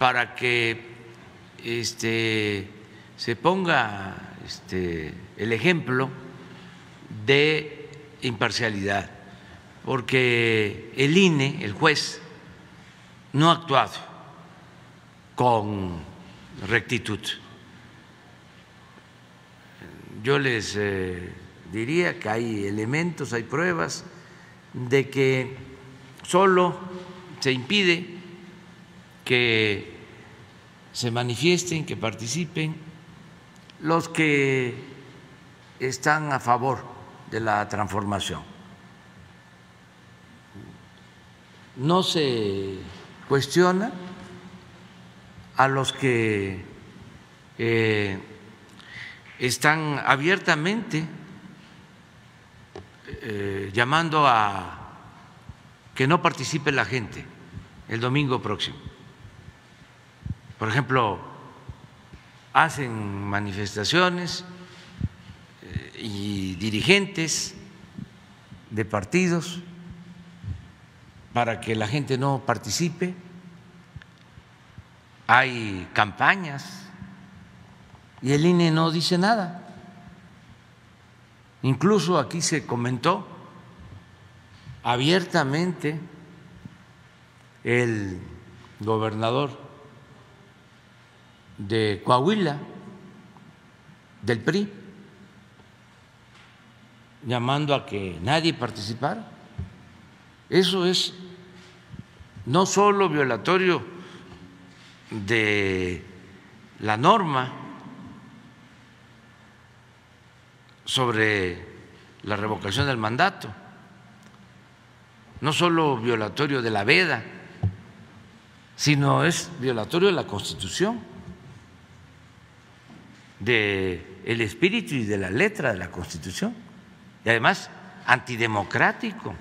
para que este, se ponga este, el ejemplo de imparcialidad, porque el INE, el juez, no ha actuado con rectitud. Yo les eh, diría que hay elementos, hay pruebas de que solo se impide que se manifiesten, que participen los que están a favor de la transformación. No se cuestiona a los que eh, están abiertamente eh, llamando a que no participe la gente el domingo próximo. Por ejemplo, hacen manifestaciones eh, y dirigentes de partidos para que la gente no participe. Hay campañas y el INE no dice nada. Incluso aquí se comentó abiertamente el gobernador de Coahuila, del PRI, llamando a que nadie participara. Eso es no solo violatorio de la norma sobre la revocación del mandato, no solo violatorio de la veda, sino es violatorio de la Constitución, del el espíritu y de la letra de la Constitución, y además antidemocrático.